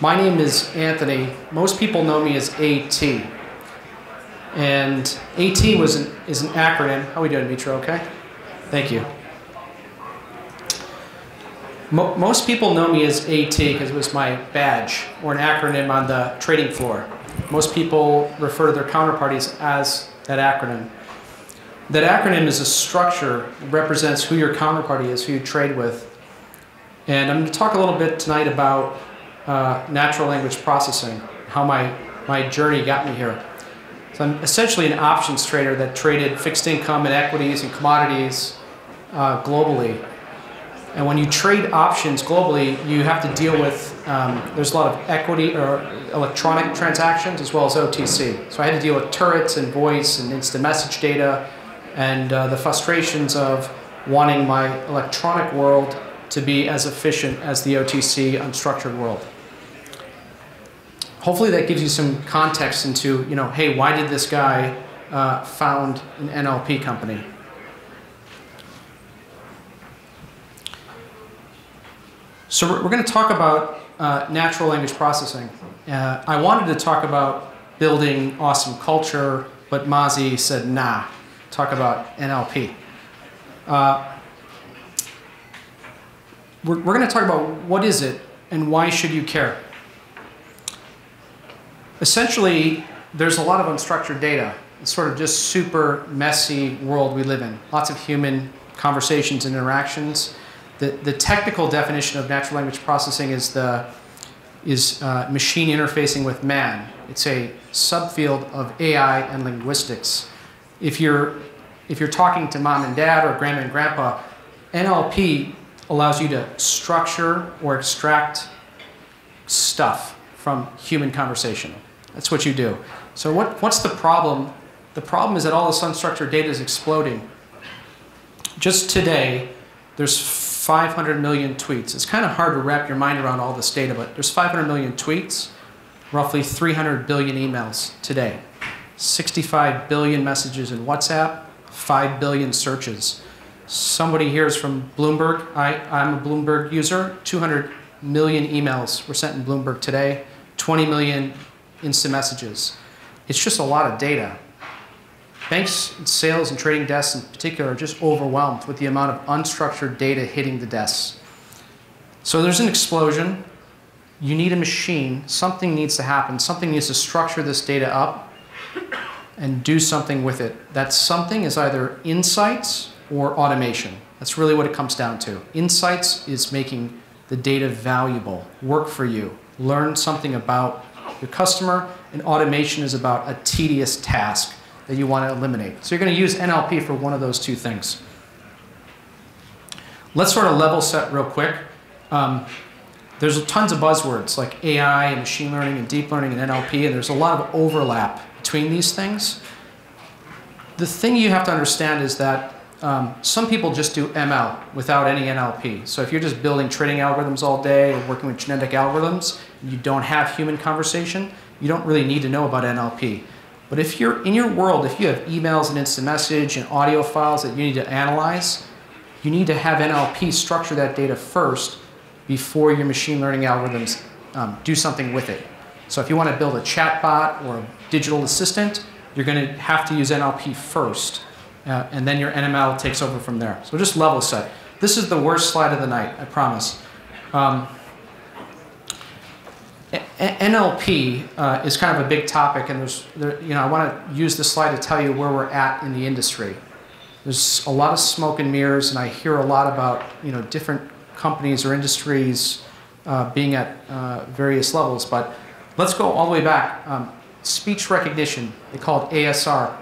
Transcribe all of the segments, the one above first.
My name is Anthony. Most people know me as AT. And AT was an, is an acronym. How are we doing, Mitra? Okay? Thank you. Mo most people know me as AT because it was my badge or an acronym on the trading floor. Most people refer to their counterparties as that acronym. That acronym is a structure that represents who your counterparty is, who you trade with. And I'm going to talk a little bit tonight about uh, natural language processing, how my, my journey got me here. So I'm essentially an options trader that traded fixed income and equities and commodities uh, globally. And when you trade options globally, you have to deal with, um, there's a lot of equity or electronic transactions as well as OTC. So I had to deal with turrets and voice and instant message data and uh, the frustrations of wanting my electronic world to be as efficient as the OTC unstructured world. Hopefully that gives you some context into, you know, hey, why did this guy uh, found an NLP company? So we're, we're going to talk about uh, natural language processing. Uh, I wanted to talk about building awesome culture, but Mazi said, nah, talk about NLP. Uh, we're, we're going to talk about what is it and why should you care. Essentially, there's a lot of unstructured data. It's sort of just super messy world we live in. Lots of human conversations and interactions. The, the technical definition of natural language processing is the is uh, machine interfacing with man. It's a subfield of AI and linguistics. If you're if you're talking to mom and dad or grandma and grandpa, NLP allows you to structure or extract stuff from human conversation. That's what you do. So what, what's the problem? The problem is that all this unstructured data is exploding. Just today, there's 500 million tweets. It's kind of hard to wrap your mind around all this data, but there's 500 million tweets, roughly 300 billion emails today, 65 billion messages in WhatsApp, 5 billion searches. Somebody here is from Bloomberg. I, I'm a Bloomberg user. 200 million emails were sent in Bloomberg today, 20 million instant messages. It's just a lot of data. Banks, sales, and trading desks in particular are just overwhelmed with the amount of unstructured data hitting the desks. So there's an explosion. You need a machine. Something needs to happen. Something needs to structure this data up and do something with it. That something is either insights or automation. That's really what it comes down to. Insights is making the data valuable, work for you, learn something about your customer, and automation is about a tedious task that you want to eliminate. So you're going to use NLP for one of those two things. Let's sort of level set real quick. Um, there's tons of buzzwords like AI and machine learning and deep learning and NLP, and there's a lot of overlap between these things. The thing you have to understand is that um, some people just do ML without any NLP. So if you're just building trading algorithms all day or working with genetic algorithms, you don't have human conversation, you don't really need to know about NLP. But if you're in your world, if you have emails and instant message and audio files that you need to analyze, you need to have NLP structure that data first before your machine learning algorithms um, do something with it. So if you want to build a chatbot or a digital assistant, you're going to have to use NLP first, uh, and then your NML takes over from there. So just level set. This is the worst slide of the night, I promise. Um, NLP uh, is kind of a big topic, and there's, there, you know, I want to use this slide to tell you where we're at in the industry. There's a lot of smoke and mirrors, and I hear a lot about, you know, different companies or industries uh, being at uh, various levels. But let's go all the way back. Um, speech recognition, they call it ASR.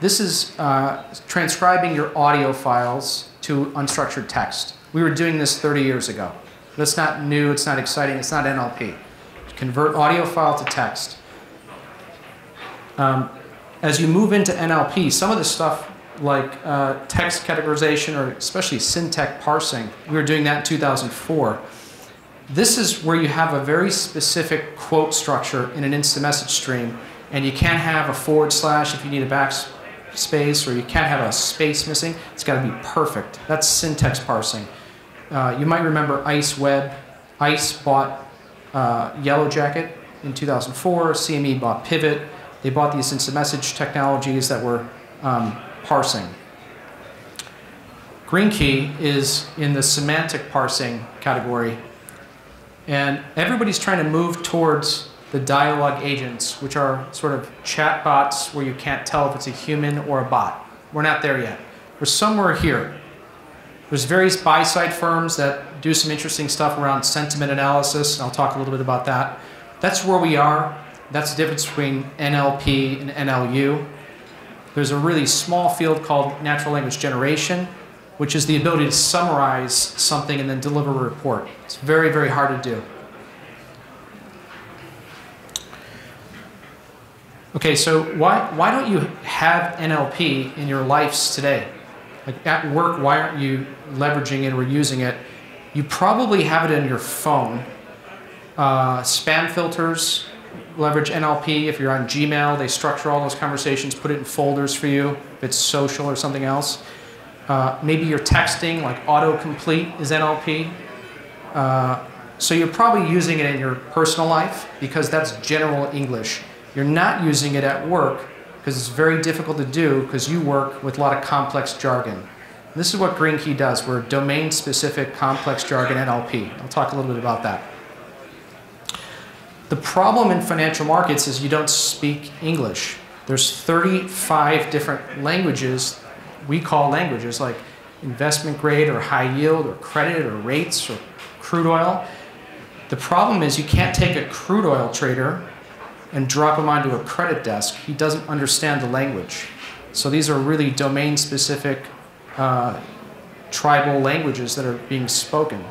This is uh, transcribing your audio files to unstructured text. We were doing this 30 years ago. That's not new, it's not exciting, it's not NLP convert audio file to text. Um, as you move into NLP, some of the stuff like uh, text categorization or especially syntax parsing, we were doing that in 2004. This is where you have a very specific quote structure in an instant message stream, and you can't have a forward slash if you need a backspace, or you can't have a space missing. It's got to be perfect. That's syntax parsing. Uh, you might remember IceWeb. ICE bought uh, Yellow Jacket in 2004. CME bought Pivot. They bought these instant message technologies that were um, parsing. GreenKey is in the semantic parsing category. And everybody's trying to move towards the dialogue agents, which are sort of chat bots where you can't tell if it's a human or a bot. We're not there yet. We're somewhere here. There's various buy-side firms that do some interesting stuff around sentiment analysis. and I'll talk a little bit about that. That's where we are. That's the difference between NLP and NLU. There's a really small field called natural language generation, which is the ability to summarize something and then deliver a report. It's very, very hard to do. Okay, so why, why don't you have NLP in your lives today? Like at work, why aren't you leveraging it or using it? You probably have it in your phone. Uh, spam filters leverage NLP. If you're on Gmail, they structure all those conversations, put it in folders for you, if it's social or something else. Uh, maybe you're texting, like autocomplete is NLP. Uh, so you're probably using it in your personal life because that's general English. You're not using it at work because it's very difficult to do because you work with a lot of complex jargon. This is what GreenKey does. We're domain-specific complex jargon NLP. I'll talk a little bit about that. The problem in financial markets is you don't speak English. There's 35 different languages we call languages like investment grade or high yield or credit or rates or crude oil. The problem is you can't take a crude oil trader and drop him onto a credit desk. He doesn't understand the language. So these are really domain specific uh, tribal languages that are being spoken.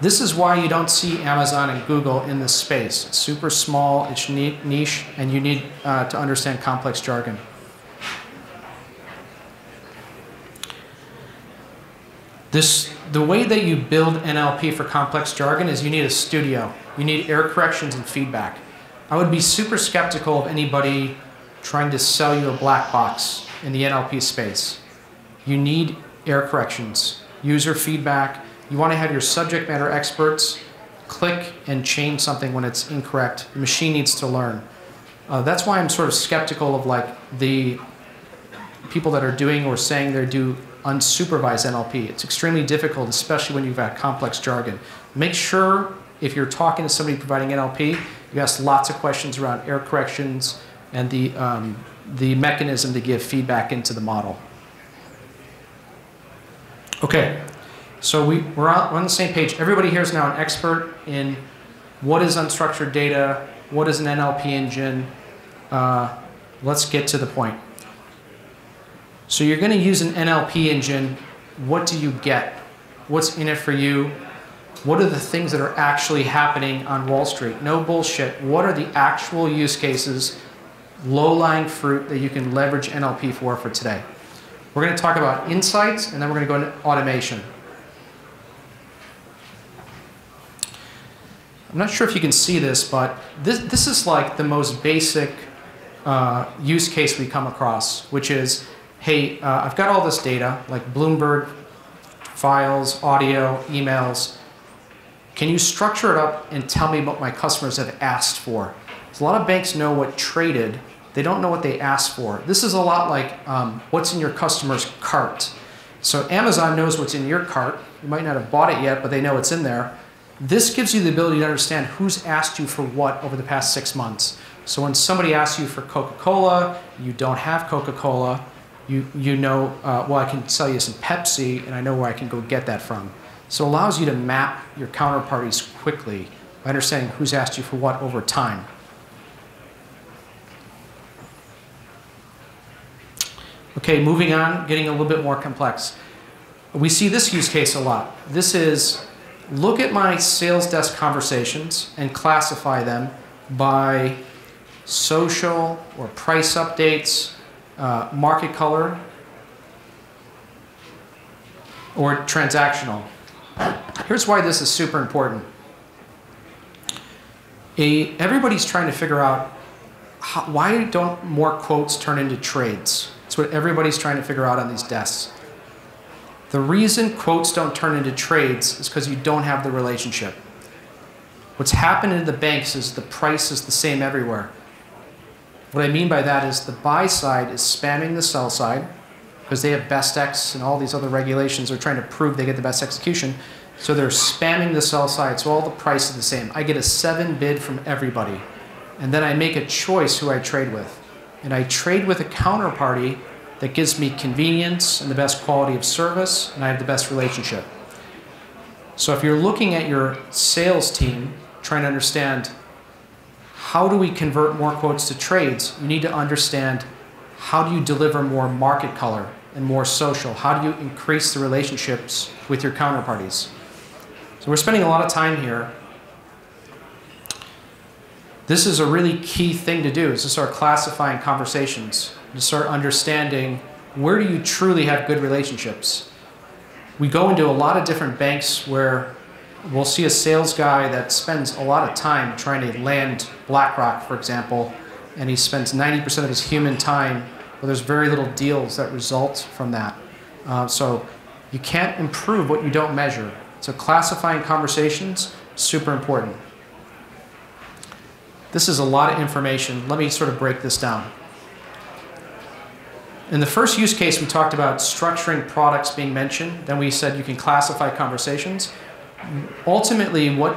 This is why you don't see Amazon and Google in this space. It's super small, it's niche, and you need uh, to understand complex jargon. This, the way that you build NLP for complex jargon is you need a studio. You need error corrections and feedback. I would be super skeptical of anybody trying to sell you a black box in the NLP space. You need error corrections, user feedback. You want to have your subject matter experts click and change something when it's incorrect. The machine needs to learn. Uh, that's why I'm sort of skeptical of like the people that are doing or saying they do unsupervised NLP. It's extremely difficult, especially when you've got complex jargon. Make sure if you're talking to somebody providing NLP, you ask lots of questions around error corrections and the, um, the mechanism to give feedback into the model. Okay, so we, we're, on, the same page. Everybody here is now an expert in what is unstructured data, what is an NLP engine. Uh, let's get to the point. So you're going to use an NLP engine. What do you get? What's in it for you? What are the things that are actually happening on Wall Street? No bullshit. What are the actual use cases, low-lying fruit that you can leverage NLP for for today? We're going to talk about insights, and then we're going to go into automation. I'm not sure if you can see this, but this, this is like the most basic uh, use case we come across, which is hey, uh, I've got all this data, like Bloomberg files, audio, emails. Can you structure it up and tell me what my customers have asked for? A lot of banks know what traded, they don't know what they asked for. This is a lot like um, what's in your customer's cart. So Amazon knows what's in your cart. You might not have bought it yet, but they know it's in there. This gives you the ability to understand who's asked you for what over the past six months. So when somebody asks you for Coca-Cola, you don't have Coca-Cola, you, you know, uh, well, I can sell you some Pepsi and I know where I can go get that from. So it allows you to map your counterparties quickly by understanding who's asked you for what over time. Okay, moving on, getting a little bit more complex. We see this use case a lot. This is look at my sales desk conversations and classify them by social or price updates uh, market color, or transactional. Here's why this is super important. A, everybody's trying to figure out how, why don't more quotes turn into trades? What everybody's trying to figure out on these desks. The reason quotes don't turn into trades is because you don't have the relationship. What's happened in the banks is the price is the same everywhere. What I mean by that is the buy side is spamming the sell side because they have BestEx and all these other regulations are trying to prove they get the best execution. So they're spamming the sell side, so all the price is the same. I get a seven bid from everybody. And then I make a choice who I trade with. And I trade with a counterparty that gives me convenience and the best quality of service, and I have the best relationship. So if you're looking at your sales team, trying to understand how do we convert more quotes to trades, you need to understand how do you deliver more market color and more social? How do you increase the relationships with your counterparties? So we're spending a lot of time here. This is a really key thing to do is to start classifying conversations, to start understanding where do you truly have good relationships. We go into a lot of different banks where we'll see a sales guy that spends a lot of time trying to land BlackRock, for example, and he spends 90% of his human time, but there's very little deals that result from that. Uh, so you can't improve what you don't measure. So classifying conversations, super important. This is a lot of information. Let me sort of break this down. In the first use case, we talked about structuring products being mentioned. Then we said you can classify conversations. Ultimately, what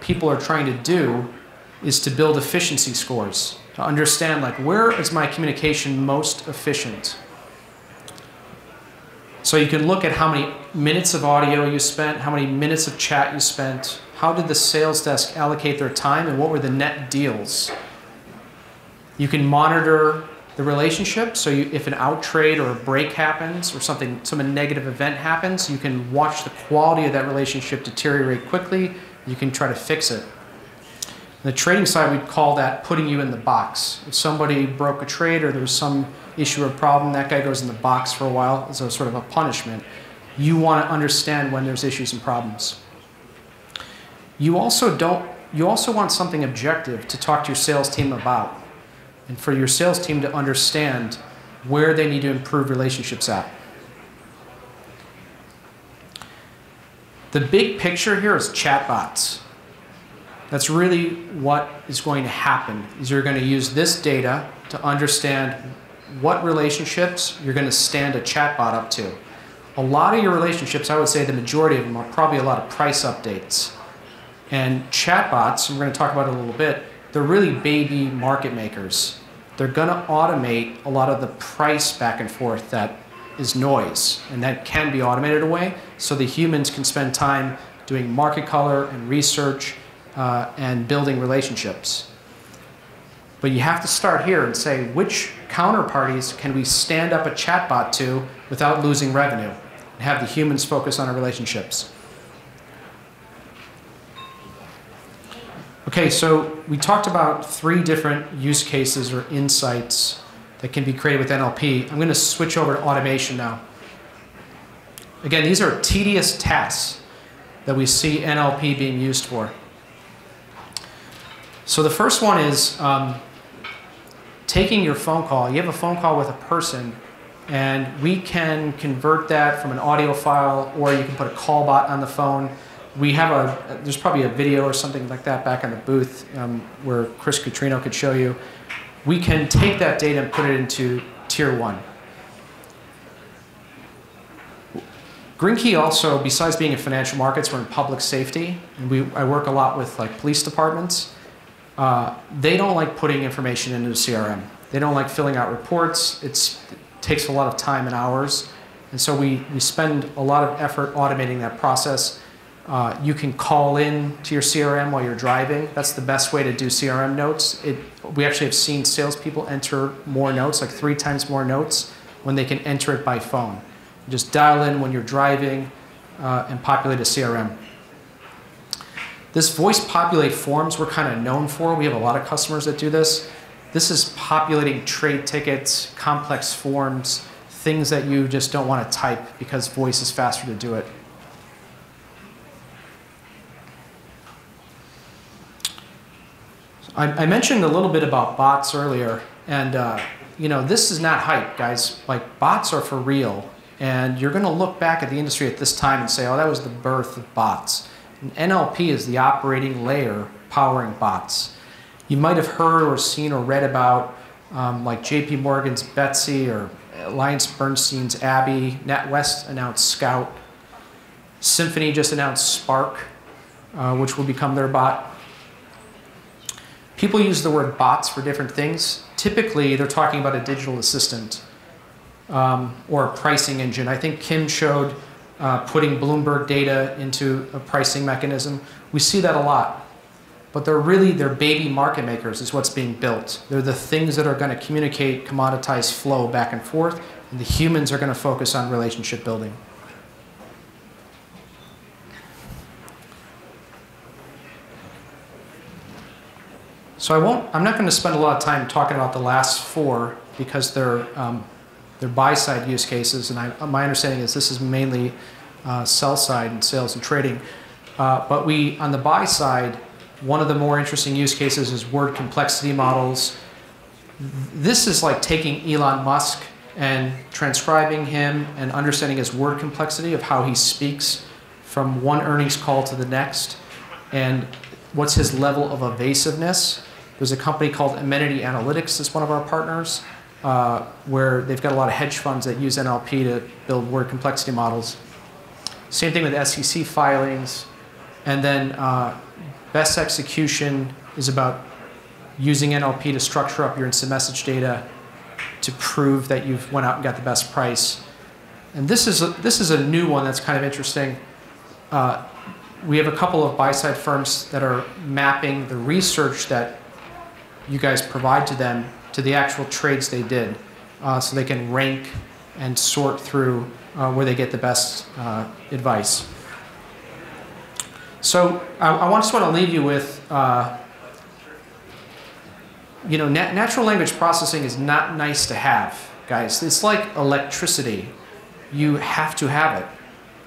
people are trying to do is to build efficiency scores, to understand like where is my communication most efficient. So you can look at how many minutes of audio you spent, how many minutes of chat you spent, how did the sales desk allocate their time, and what were the net deals. You can monitor the relationship. So you, if an out trade or a break happens or something, some negative event happens, you can watch the quality of that relationship deteriorate quickly. You can try to fix it. On the trading side, we'd call that putting you in the box. If somebody broke a trade or there was some issue or problem, that guy goes in the box for a while as a sort of a punishment. You want to understand when there's issues and problems. You also don't. You also want something objective to talk to your sales team about, and for your sales team to understand where they need to improve relationships at. The big picture here is chatbots. That's really what is going to happen. Is you're going to use this data to understand what relationships you're going to stand a chatbot up to. A lot of your relationships, I would say the majority of them, are probably a lot of price updates. And chatbots, we're going to talk about it a little bit, they're really baby market makers. They're going to automate a lot of the price back and forth that is noise, and that can be automated away so the humans can spend time doing market color and research uh, and building relationships. But you have to start here and say which counterparties can we stand up a chatbot to without losing revenue and have the humans focus on our relationships. Okay, so we talked about three different use cases or insights that can be created with NLP. I'm going to switch over to automation now. Again, these are tedious tasks that we see NLP being used for. So the first one is um, taking your phone call. You have a phone call with a person, and we can convert that from an audio file, or you can put a call bot on the phone. We have a, there's probably a video or something like that back in the booth um, where Chris Cutrino could show you. We can take that data and put it into tier one. Green Key also, besides being in financial markets, we're in public safety, and we, I work a lot with like police departments. Uh, they don't like putting information into the CRM. They don't like filling out reports. It's, it takes a lot of time and hours. And so we, we spend a lot of effort automating that process. Uh, you can call in to your CRM while you're driving. That's the best way to do CRM notes. It, we actually have seen salespeople enter more notes, like three times more notes, when they can enter it by phone. You just dial in when you're driving uh, and populate a CRM. This voice populate forms we're kind of known for. We have a lot of customers that do this. This is populating trade tickets, complex forms, things that you just don't want to type because voice is faster to do it. I, I mentioned a little bit about bots earlier, and uh, you know this is not hype, guys. Like bots are for real, and you're going to look back at the industry at this time and say, "Oh, that was the birth of bots." And NLP is the operating layer powering bots. You might have heard or seen or read about um, like JP Morgan's Betsy or Alliance Bernstein's Abby. NatWest announced Scout. Symphony just announced Spark, uh, which will become their bot. People use the word bots for different things. Typically, they're talking about a digital assistant um, or a pricing engine. I think Kim showed uh, putting Bloomberg data into a pricing mechanism. We see that a lot. But they're really, they're baby market makers is what's being built. They're the things that are going to communicate commoditized flow back and forth, and the humans are going to focus on relationship building. So I won't, I'm not going to spend a lot of time talking about the last four because they're, um, they're buy-side use cases, and I, my understanding is this is mainly uh, sell-side and sales and trading. Uh, but we, on the buy side, one of the more interesting use cases is word complexity models. This is like taking Elon Musk and transcribing him and understanding his word complexity of how he speaks from one earnings call to the next and what's his level of evasiveness. There's a company called Amenity Analytics that's one of our partners uh, where they've got a lot of hedge funds that use NLP to build word complexity models. Same thing with SEC filings. And then uh, best execution is about using NLP to structure up your instant message data to prove that you've went out and got the best price. And this is a, this is a new one that's kind of interesting. Uh, we have a couple of buy-side firms that are mapping the research that you guys provide to them to the actual trades they did, uh, so they can rank and sort through uh, where they get the best uh, advice. So I, I just want to leave you with, uh, you know, nat natural language processing is not nice to have, guys. It's like electricity. You have to have it.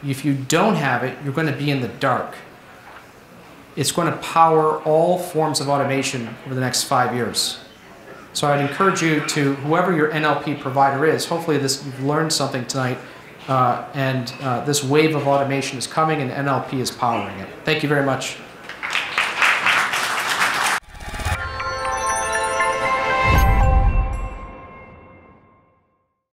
If you don't have it, you're going to be in the dark. It's going to power all forms of automation over the next five years. So I'd encourage you to, whoever your NLP provider is, hopefully this, you've learned something tonight, uh, and uh, this wave of automation is coming and NLP is powering it. Thank you very much.